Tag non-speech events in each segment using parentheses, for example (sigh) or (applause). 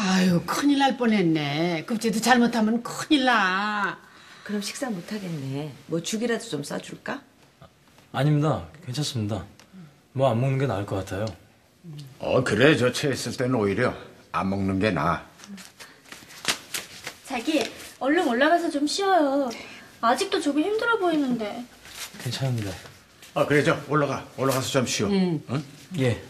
아유, 큰일 날 뻔했네. 급제도 잘못하면 큰일 나. 그럼 식사 못 하겠네. 뭐 죽이라도 좀 싸줄까? 아닙니다. 괜찮습니다. 뭐 안 먹는 게 나을 것 같아요. 어 그래 저 체했을 때는 오히려 안 먹는 게 나아. 자기, 얼른 올라가서 좀 쉬어요. 아직도 조금 힘들어 보이는데. 괜찮은데. 아 그래 저 올라가 올라가서 좀 쉬어. 응? 예.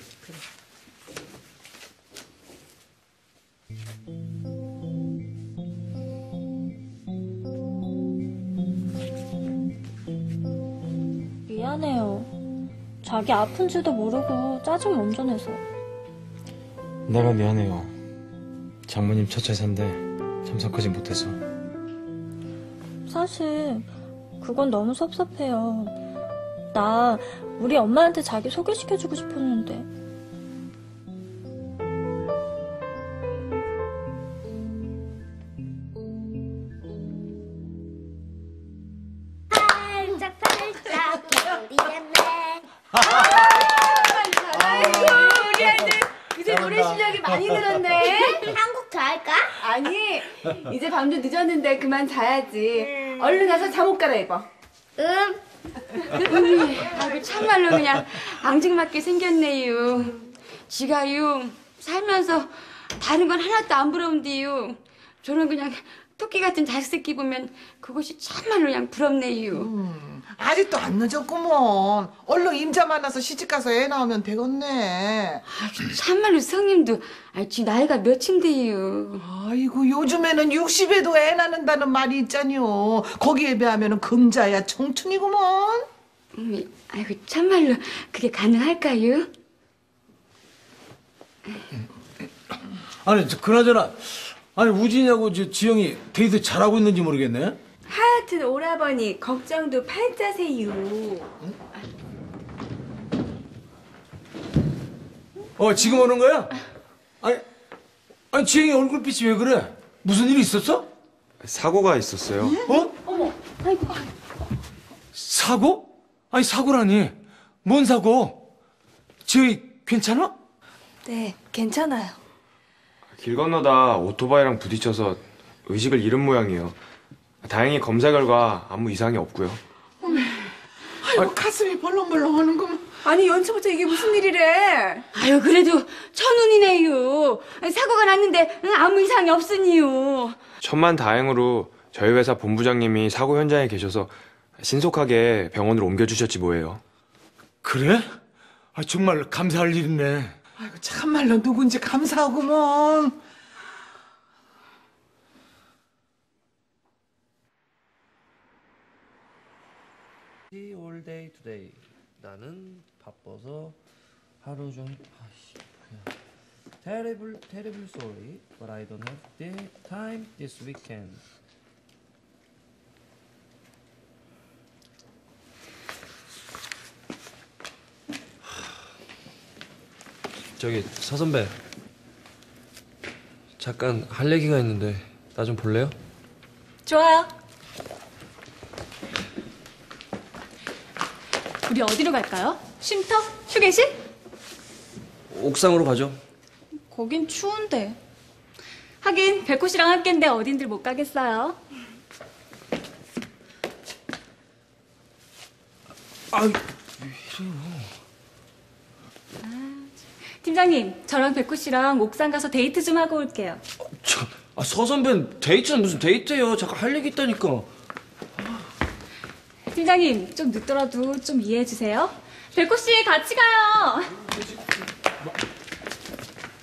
미안해요. 자기 아픈 줄도 모르고 짜증 먼저 내서. 내가 미안해요. 장모님 첫 제사인데 참석하지 못해서. 사실 그건 너무 섭섭해요. 나 우리 엄마한테 자기 소개시켜주고 싶었는데. 이제 밤도 늦었는데 그만 자야지. 얼른 가서 잠옷 갈아입어. 응 아이고 참말로 그냥 앙증맞게 생겼네요. 지가요 살면서 다른 건 하나도 안 부러운데요. 저런 그냥 토끼 같은 자식 새끼 보면 그것이 참말로 그냥 부럽네요. 아직도 안 늦었구먼. 얼른 임자 만나서 시집가서 애 낳으면 되겠네. 아이고, 참말로 성님도 아이 지 나이가 몇인데요. 아이고 요즘에는 60에도 애 낳는다는 말이 있잖요. 거기에 비하면 금자야 청춘이구먼. 어머, 아이고 참말로 그게 가능할까요? 아니 저, 그나저나 아니 우진이하고 저 지영이 데이트 잘하고 있는지 모르겠네. 하여튼 오라버니 걱정도 팔자세요. 어 지금 오는 거야? 아니 아니 지영이 얼굴빛이 왜 그래? 무슨 일 있었어? 사고가 있었어요. 어? 사고? 아니 사고라니 뭔 사고? 지영이 괜찮아? 네, 괜찮아요. 길 건너다 오토바이랑 부딪혀서 의식을 잃은 모양이에요. 다행히 검사 결과 아무 이상이 없고요. 아이고 가슴이 벌렁벌렁 하는구먼. 아니 연초부터 이게 무슨 일이래? 아유 그래도 천운이네요. 사고가 났는데 응, 아무 이상이 없으니요. 천만 다행으로 저희 회사 본부장님이 사고 현장에 계셔서 신속하게 병원으로 옮겨주셨지 뭐예요. 그래? 아 정말 감사할 일이네. 아이고 참말로 누군지 감사하구먼. All day today. 나는 바빠서 하루 종 아씨 뭐야. Terrible, terrible sorry, but I don't have the time this weekend. 저기 서 선배 잠깐 할 얘기가 있는데 나 좀 볼래요? 좋아요. 우리 어디로 갈까요? 쉼터? 휴게실? 옥상으로 가죠. 거긴 추운데. 하긴 백호 씨랑 함께인데 어딘들 못 가겠어요. 아 팀장님, 저랑 백호 씨랑 옥상 가서 데이트 좀 하고 올게요. 저, 아, 서 선배는 데이트는 무슨 데이트예요? 잠깐 할 얘기 있다니까. 팀장님, 좀 늦더라도 좀 이해해 주세요. 백호 씨 같이 가요.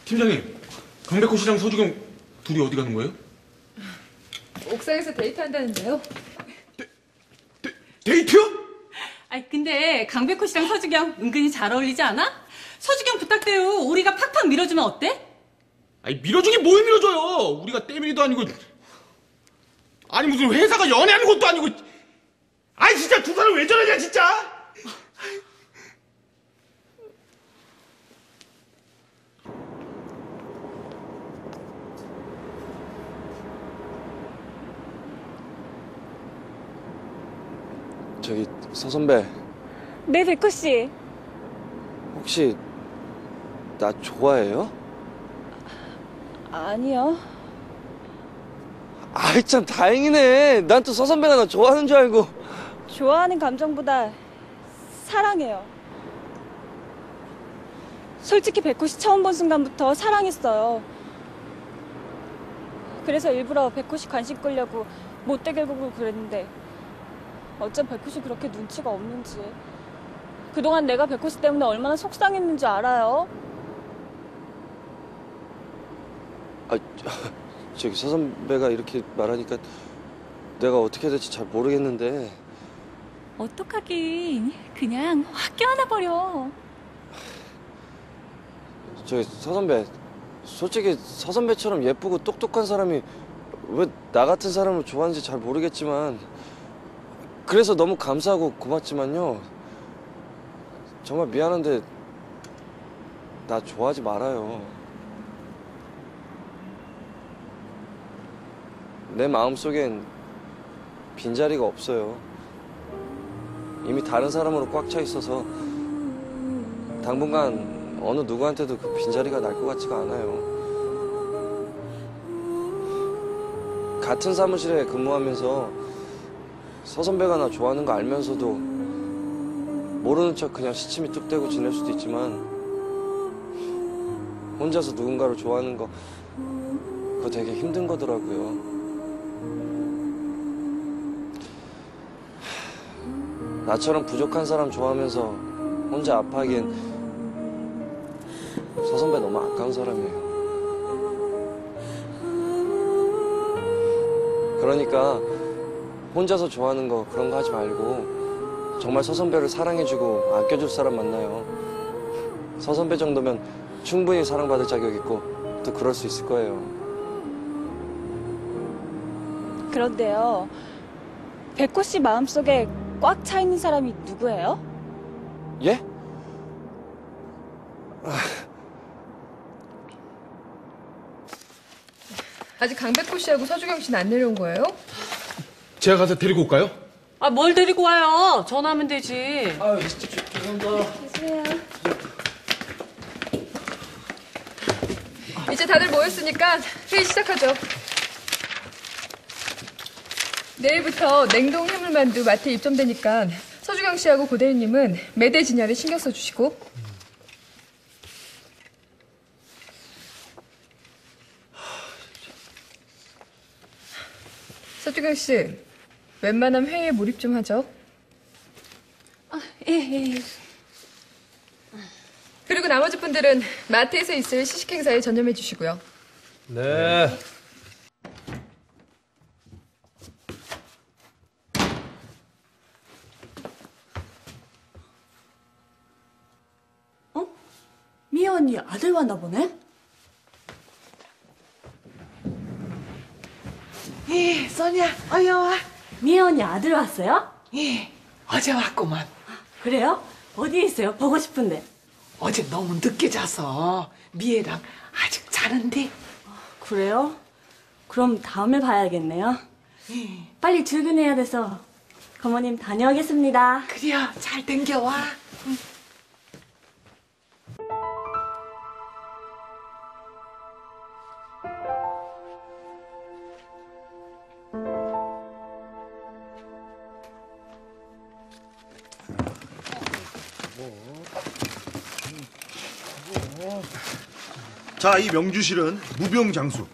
팀장님 강백호 씨랑 서주경 둘이 어디 가는 거예요? 옥상에서 데이트한다는데요. 데이트요? 아니 근데 강백호 씨랑 서주경 은근히 잘 어울리지 않아? 서주경 부탁돼요. 우리가 팍팍 밀어주면 어때? 아니 밀어주기 뭘 밀어줘요? 우리가 때밀이도 아니고 아니 무슨 회사가 연애하는 것도 아니고 아니 진짜 두 사람 왜 저러냐 진짜? 저기 서 선배 네, 백호 씨. 혹시 나 좋아해요? 아니요. 아이 참 다행이네. 난 또 서 선배가 나 좋아하는 줄 알고. 좋아하는 감정보다 사랑해요. 솔직히 백호 씨 처음 본 순간부터 사랑했어요. 그래서 일부러 백호 씨 관심 끌려고 못되게 굴고 그랬는데 어쩜 백호 씨 그렇게 눈치가 없는지 그동안 내가 백호 씨 때문에 얼마나 속상했는지 알아요? 아 저- (laughs) 저기 서선배가 이렇게 말하니까 내가 어떻게 해야 될지 잘 모르겠는데. 어떡하긴. 그냥 확 껴안아 버려. 저기 서선배 솔직히 서선배처럼 예쁘고 똑똑한 사람이 왜 나 같은 사람을 좋아하는지 잘 모르겠지만 그래서 너무 감사하고 고맙지만요 정말 미안한데 나 좋아하지 말아요 내 마음속엔 빈자리가 없어요 이미 다른 사람으로 꽉 차 있어서 당분간 어느 누구한테도 그 빈자리가 날 것 같지가 않아요. 같은 사무실에 근무하면서 서선배가 나 좋아하는 거 알면서도 모르는 척 그냥 시침이 뚝 떼고 지낼 수도 있지만 혼자서 누군가를 좋아하는 거 그거 되게 힘든 거더라고요. 나처럼 부족한 사람 좋아하면서 혼자 아파하기엔 서선배 너무 아까운 사람이에요. 그러니까 혼자서 좋아하는 거 그런 거 하지 말고 정말 서선배를 사랑해주고 아껴줄 사람 만나요. 서선배 정도면 충분히 사랑받을 자격 있고 또 그럴 수 있을 거예요. 그런데요. 백호 씨 마음속에 꽉 차 있는 사람이 누구예요? 예? 아직 강백호 씨하고 서주경 씨는 안 내려온 거예요? 제가 가서 데리고 올까요? 아, 뭘 데리고 와요? 전화하면 되지. 아유, 죄송합니다. 계세요. 이제 다들 모였으니까 회의 시작하죠. 내일부터 냉동 해물만두 마트에 입점되니까 서주경 씨하고 고대리님은 매대 진열에 신경 써주시고 서주경 씨 웬만하면 회의에 몰입 좀 하죠. 예, 예. 그리고 나머지 분들은 마트에서 있을 시식 행사에 전념해 주시고요. 네. 미애 언니 아들 왔나 보네? 예, 써니야, 어여 와. 미애 언니 아들 왔어요? 예, 어제 왔구만. 그래요? 어디에 있어요? 보고 싶은데. 어제 너무 늦게 자서 미애랑 아직 자는데. 그래요? 그럼 다음에 봐야겠네요. 빨리 출근해야 돼서 고모님 다녀오겠습니다. 그래요, 잘 댕겨와. 자, 이 명주실은 무병장수.